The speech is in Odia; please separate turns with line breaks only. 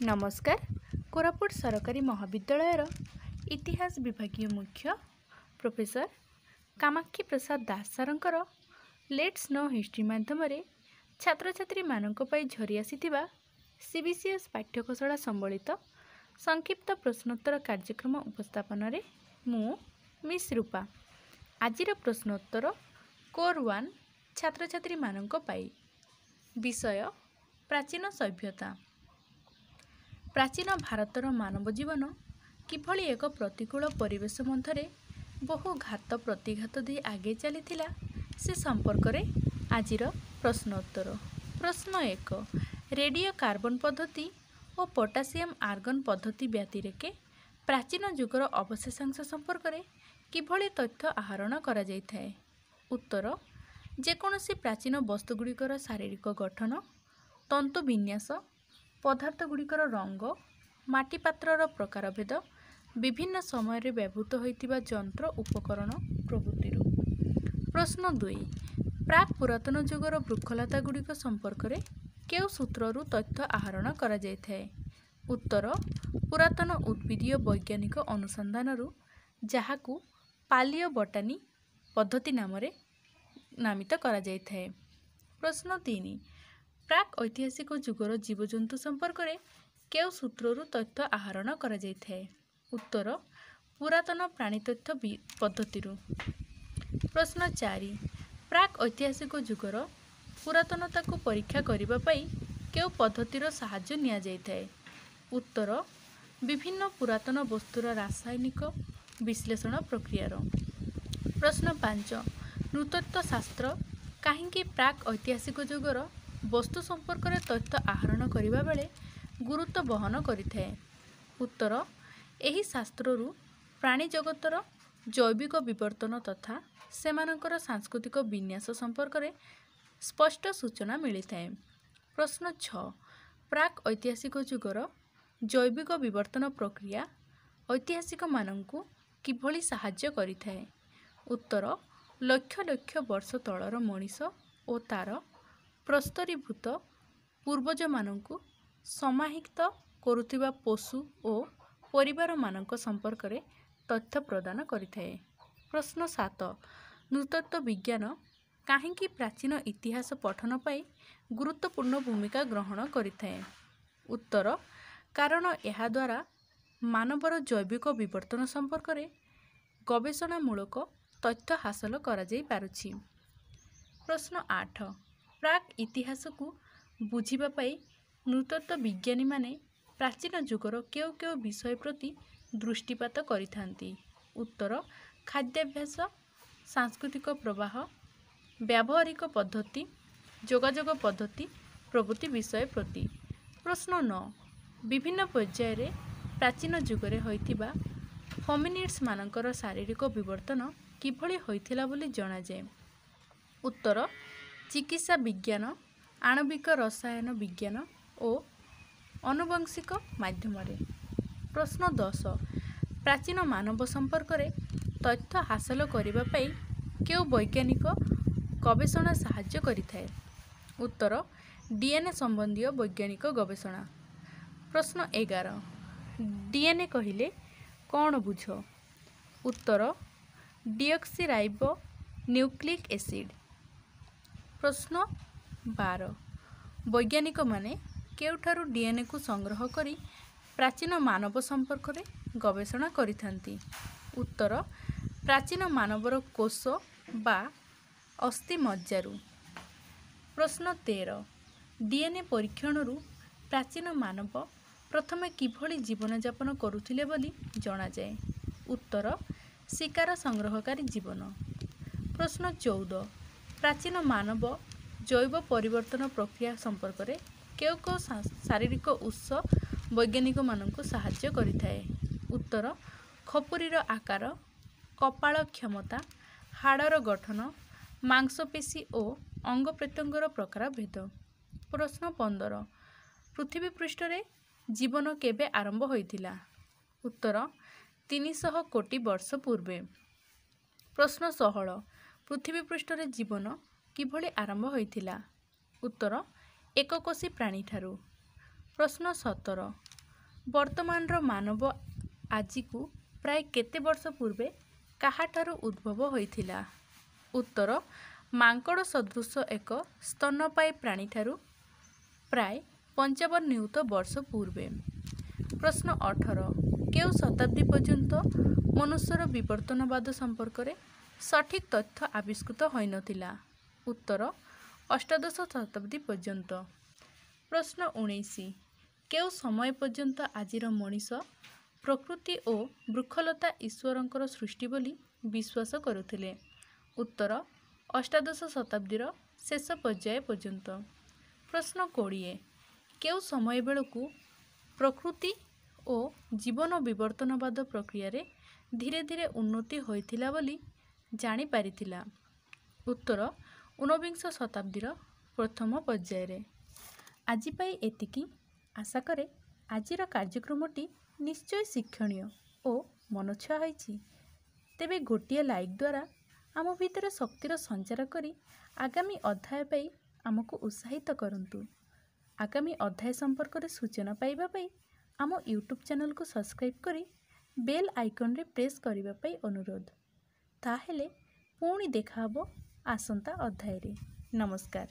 ନମସ୍କାର। କୋରାପୁଟ ସରକାରୀ ମହାବିଦ୍ୟାଳୟର ଇତିହାସ ବିଭାଗୀୟ ମୁଖ୍ୟ ପ୍ରଫେସର କାମାକ୍ଷୀ ପ୍ରସାଦ ଦାସ ସାରଙ୍କର ଲେଟ୍ସ ନୋ ହିଷ୍ଟ୍ରି ମାଧ୍ୟମରେ ଛାତ୍ରଛାତ୍ରୀମାନଙ୍କ ପାଇଁ ଝରି ଆସିଥିବା ସି ବି ସି ଏସ୍ ପାଠ୍ୟକୋଶଳା ସମ୍ବଳିତ ସଂକ୍ଷିପ୍ତ ପ୍ରଶ୍ନୋତ୍ତର କାର୍ଯ୍ୟକ୍ରମ ଉପସ୍ଥାପନରେ ମୁଁ ମିସ୍ ରୂପା। ଆଜିର ପ୍ରଶ୍ନୋତ୍ତର କୋର୍ ୱାନ୍ ଛାତ୍ରଛାତ୍ରୀମାନଙ୍କ ପାଇଁ। ବିଷୟ ପ୍ରାଚୀନ ସଭ୍ୟତା। ପ୍ରାଚୀନ ଭାରତର ମାନବ ଜୀବନ କିଭଳି ଏକ ପ୍ରତିକୂଳ ପରିବେଶ ମଧ୍ୟରେ ବହୁ ଘାତ ପ୍ରତିଘାତ ଦେଇ ଆଗେଇ ଚାଲିଥିଲା ସେ ସମ୍ପର୍କରେ ଆଜିର ପ୍ରଶ୍ନୋତ୍ତର। ପ୍ରଶ୍ନ ଏକ ରେଡ଼ିଓ କାର୍ବନ ପଦ୍ଧତି ଓ ପଟାସିୟମ୍ ଆର୍ଗନ୍ ପଦ୍ଧତି ବ୍ୟତିରେକେ ପ୍ରାଚୀନ ଯୁଗର ଅବଶେଷାଂଶ ସମ୍ପର୍କରେ କିଭଳି ତଥ୍ୟ ଆହରଣ କରାଯାଇଥାଏ? ଉତ୍ତର ଯେକୌଣସି ପ୍ରାଚୀନ ବସ୍ତୁଗୁଡ଼ିକର ଶାରୀରିକ ଗଠନ ତନ୍ତୁ ବିନ୍ୟାସ ପଦାର୍ଥଗୁଡ଼ିକର ରଙ୍ଗ ମାଟି ପାତ୍ରର ପ୍ରକାରଭେଦ ବିଭିନ୍ନ ସମୟରେ ବ୍ୟବହୃତ ହୋଇଥିବା ଯନ୍ତ୍ର ଉପକରଣ ପ୍ରଭୃତିରୁ। ପ୍ରଶ୍ନ ଦୁଇ ପ୍ରାକ୍ ପୁରାତନ ଯୁଗର ବୃକ୍ଷଲତାଗୁଡ଼ିକ ସମ୍ପର୍କରେ କେଉଁ ସୂତ୍ରରୁ ତଥ୍ୟ ଆହରଣ କରାଯାଇଥାଏ? ଉତ୍ତର ପୁରାତନ ଉଦ୍ଭିଦୀୟ ବୈଜ୍ଞାନିକ ଅନୁସନ୍ଧାନରୁ ଯାହାକୁ ପାଲିଓ ବଟାନି ପଦ୍ଧତି ନାମରେ ନାମିତ କରାଯାଇଥାଏ। ପ୍ରଶ୍ନ ତିନି ପ୍ରାକ୍ ଐତିହାସିକ ଯୁଗର ଜୀବଜନ୍ତୁ ସମ୍ପର୍କରେ କେଉଁ ସୂତ୍ରରୁ ତଥ୍ୟ ଆହରଣ କରାଯାଇଥାଏ। ଉତ୍ତର ପୁରାତନ ପ୍ରାଣୀତଥ୍ୟ ପଦ୍ଧତିରୁ। ପ୍ରଶ୍ନ ଚାରି ପ୍ରାକ୍ ଐତିହାସିକ ଯୁଗର ପୁରାତନତାକୁ ପରୀକ୍ଷା କରିବା ପାଇଁ କେଉଁ ପଦ୍ଧତିର ସାହାଯ୍ୟ ନିଆଯାଇଥାଏ? ଉତ୍ତର ବିଭିନ୍ନ ପୁରାତନ ବସ୍ତୁର ରାସାୟନିକ ବିଶ୍ଳେଷଣ ପ୍ରକ୍ରିୟାର। ପ୍ରଶ୍ନ ପାଞ୍ଚ ନୃତତ୍ତ୍ୱ ଶାସ୍ତ୍ର କାହିଁକି ପ୍ରାକ୍ ଐତିହାସିକ ଯୁଗର ବସ୍ତୁ ସମ୍ପର୍କରେ ତଥ୍ୟ ଆହରଣ କରିବା ବେଳେ ଗୁରୁତ୍ୱ ବହନ କରିଥାଏ। ଉତ୍ତର ଏହି ଶାସ୍ତ୍ରରୁ ପ୍ରାଣୀ ଜଗତର ଜୈବିକ ବିବର୍ତ୍ତନ ତଥା ସେମାନଙ୍କର ସାଂସ୍କୃତିକ ବିନ୍ୟାସ ସମ୍ପର୍କରେ ସ୍ପଷ୍ଟ ସୂଚନା ମିଳିଥାଏ। ପ୍ରଶ୍ନ ଛଅ ପ୍ରାକ୍ ଐତିହାସିକ ଯୁଗର ଜୈବିକ ବିବର୍ତ୍ତନ ପ୍ରକ୍ରିୟା ଐତିହାସିକମାନଙ୍କୁ କିଭଳି ସାହାଯ୍ୟ କରିଥାଏ? ଉତ୍ତର ଲକ୍ଷ ଲକ୍ଷ ବର୍ଷ ତଳର ମଣିଷ ଓ ତାର ପ୍ରସ୍ତରୀଭୂତ ପୂର୍ବଜମାନଙ୍କୁ ସମାହିତ କରୁଥିବା ପଶୁ ଓ ପରିବାରମାନଙ୍କ ସମ୍ପର୍କରେ ତଥ୍ୟ ପ୍ରଦାନ କରିଥାଏ। ପ୍ରଶ୍ନ ସାତ ନୃତତ୍ତ୍ୱ ବିଜ୍ଞାନ କାହିଁକି ପ୍ରାଚୀନ ଇତିହାସ ପଠନ ପାଇଁ ଗୁରୁତ୍ୱପୂର୍ଣ୍ଣ ଭୂମିକା ଗ୍ରହଣ କରିଥାଏ? ଉତ୍ତର କାରଣ ଏହାଦ୍ୱାରା ମାନବର ଜୈବିକ ବିବର୍ତ୍ତନ ସମ୍ପର୍କରେ ଗବେଷଣାମୂଳକ ତଥ୍ୟ ହାସଲ କରାଯାଇପାରୁଛି। ପ୍ରଶ୍ନ ଆଠ ପ୍ରାକ୍ ଇତିହାସକୁ ବୁଝିବା ପାଇଁ ନୃତତ୍ତ୍ୱ ବିଜ୍ଞାନୀମାନେ ପ୍ରାଚୀନ ଯୁଗର କେଉଁ କେଉଁ ବିଷୟ ପ୍ରତି ଦୃଷ୍ଟିପାତ କରିଥାନ୍ତି। ଉତ୍ତର ଖାଦ୍ୟାଭ୍ୟାସ ସାଂସ୍କୃତିକ ପ୍ରବାହ ବ୍ୟାବହାରିକ ପଦ୍ଧତି ଯୋଗାଯୋଗ ପଦ୍ଧତି ପ୍ରଭୃତି ବିଷୟ ପ୍ରତି। ପ୍ରଶ୍ନ ନଅ ବିଭିନ୍ନ ପର୍ଯ୍ୟାୟରେ ପ୍ରାଚୀନ ଯୁଗରେ ହୋଇଥିବା ହୋମିନିଡ୍ସମାନଙ୍କର ଶାରୀରିକ ବିବର୍ତ୍ତନ କିଭଳି ହୋଇଥିଲା ବୋଲି ଜଣାଯାଏ? ଉତ୍ତର ଚିକିତ୍ସା ବିଜ୍ଞାନ ଆଣବିକ ରସାୟନ ବିଜ୍ଞାନ ଓ ଅନୁବଂଶିକ ମାଧ୍ୟମରେ। ପ୍ରଶ୍ନ ଦଶ ପ୍ରାଚୀନ ମାନବ ସମ୍ପର୍କରେ ତଥ୍ୟ ହାସଲ କରିବା ପାଇଁ କେଉଁ ବୈଜ୍ଞାନିକ ଗବେଷଣା ସାହାଯ୍ୟ କରିଥାଏ? ଉତ୍ତର ଡିଏନ୍ଏ ସମ୍ବନ୍ଧୀୟ ବୈଜ୍ଞାନିକ ଗବେଷଣା। ପ୍ରଶ୍ନ ଏଗାର ଡିଏନ୍ଏ କହିଲେ କ'ଣ ବୁଝ? ଉତ୍ତର ଡିଅକ୍ସିରାଇବୋ ନ୍ୟୁକ୍ଲିକ୍ ଏସିଡ୍। ପ୍ରଶ୍ନ ବାର ବୈଜ୍ଞାନିକମାନେ କେଉଁଠାରୁ ଡିଏନ୍ଏକୁ ସଂଗ୍ରହ କରି ପ୍ରାଚୀନ ମାନବ ସମ୍ପର୍କରେ ଗବେଷଣା କରିଥାନ୍ତି। ଉତ୍ତର ପ୍ରାଚୀନ ମାନବର କୋଷ ବା ଅସ୍ଥିମଜ୍ଜାରୁ ପ୍ରଶ୍ନ ତେର ଡିଏନ୍ଏ ପରୀକ୍ଷଣରୁ ପ୍ରାଚୀନ ମାନବ ପ୍ରଥମେ କିଭଳି ଜୀବନଯାପନ କରୁଥିଲେ ବୋଲି ଜଣାଯାଏ? ଉତ୍ତର ଶିକାର ସଂଗ୍ରହକାରୀ ଜୀବନ। ପ୍ରଶ୍ନ ଚଉଦ ପ୍ରାଚୀନ ମାନବ ଜୈବ ପରିବର୍ତ୍ତନ ପ୍ରକ୍ରିୟା ସମ୍ପର୍କରେ କେଉଁ କେଉଁ ଶାରୀରିକ ଉତ୍ସ ବୈଜ୍ଞାନିକମାନଙ୍କୁ ସାହାଯ୍ୟ କରିଥାଏ? ଉତ୍ତର ଖପୁରୀର ଆକାର କପାଳ କ୍ଷମତା ହାଡ଼ର ଗଠନ ମାଂସପେଶୀ ଓ ଅଙ୍ଗ ପ୍ରତ୍ୟଙ୍ଗର ପ୍ରକାର ଭେଦ। ପ୍ରଶ୍ନ ପନ୍ଦର ପୃଥିବୀ ପୃଷ୍ଠରେ ଜୀବନ କେବେ ଆରମ୍ଭ ହୋଇଥିଲା? ଉତ୍ତର ତିନିଶହ କୋଟି ବର୍ଷ ପୂର୍ବେ। ପ୍ରଶ୍ନ ଷୋହଳ ପୃଥିବୀ ପୃଷ୍ଠରେ ଜୀବନ କିଭଳି ଆରମ୍ଭ ହୋଇଥିଲା? ଉତ୍ତର ଏକକୋଷୀ ପ୍ରାଣୀଠାରୁ। ପ୍ରଶ୍ନ ସତର ବର୍ତ୍ତମାନର ମାନବ ଆଜିକୁ ପ୍ରାୟ କେତେ ବର୍ଷ ପୂର୍ବେ କାହାଠାରୁ ଉଦ୍ଭବ ହୋଇଥିଲା? ଉତ୍ତର ମାଙ୍କଡ଼ ସଦୃଶ ଏକ ସ୍ତନ୍ୟପାୟୀ ପ୍ରାଣୀଠାରୁ ପ୍ରାୟ ପଞ୍ଚାବନ ନିୟୁତ ବର୍ଷ ପୂର୍ବେ। ପ୍ରଶ୍ନ ଅଠର କେଉଁ ଶତାବ୍ଦୀ ପର୍ଯ୍ୟନ୍ତ ମନୁଷ୍ୟର ବିବର୍ତ୍ତନବାଦ ସମ୍ପର୍କରେ ସଠିକ୍ ତଥ୍ୟ ଆବିଷ୍କୃତ ହୋଇନଥିଲା ଉତ୍ତର ଅଷ୍ଟାଦଶ ଶତାବ୍ଦୀ ପର୍ଯ୍ୟନ୍ତ ପ୍ରଶ୍ନ ଉଣେଇଶ କେଉଁ ସମୟ ପର୍ଯ୍ୟନ୍ତ ଆଜିର ମଣିଷ ପ୍ରକୃତି ଓ ବୃକ୍ଷଲତା ଈଶ୍ୱରଙ୍କର ସୃଷ୍ଟି ବୋଲି ବିଶ୍ୱାସ କରୁଥିଲେ ଉତ୍ତର ଅଷ୍ଟାଦଶ ଶତାବ୍ଦୀର ଶେଷ ପର୍ଯ୍ୟାୟ ପର୍ଯ୍ୟନ୍ତ ପ୍ରଶ୍ନ କୋଡ଼ିଏ କେଉଁ ସମୟ ବେଳକୁ ପ୍ରକୃତି ଓ ଜୀବନ ବିବର୍ତ୍ତନବାଦ ପ୍ରକ୍ରିୟାରେ ଧୀରେ ଧୀରେ ଉନ୍ନତି ହୋଇଥିଲା ବୋଲି ଜାଣିପାରିଥିଲା। ଉତ୍ତର ଊନବିଂଶ ଶତାବ୍ଦୀର ପ୍ରଥମ ପର୍ଯ୍ୟାୟରେ। ଆଜି ପାଇଁ ଏତିକି। ଆଶା କରେ ଆଜିର କାର୍ଯ୍ୟକ୍ରମଟି ନିଶ୍ଚୟ ଶିକ୍ଷଣୀୟ ଓ ମନଛୁଆ ହୋଇଛି। ତେବେ ଗୋଟିଏ ଲାଇକ୍ ଦ୍ୱାରା ଆମ ଭିତରେ ଶକ୍ତିର ସଞ୍ଚାର କରି ଆଗାମୀ ଅଧ୍ୟାୟ ପାଇଁ ଆମକୁ ଉତ୍ସାହିତ କରନ୍ତୁ। ଆଗାମୀ ଅଧ୍ୟାୟ ସମ୍ପର୍କରେ ସୂଚନା ପାଇବା ପାଇଁ ଆମ ୟୁଟ୍ୟୁବ୍ ଚ୍ୟାନେଲକୁ ସବସ୍କ୍ରାଇବ୍ କରି ବେଲ୍ ଆଇକନ୍ରେ ପ୍ରେସ୍ କରିବା ପାଇଁ ଅନୁରୋଧ। ତାହେଲେ ପୁଣି ଦେଖା ହେବ ଆସନ୍ତା ଅଧ୍ୟାୟରେ। ନମସ୍କାର।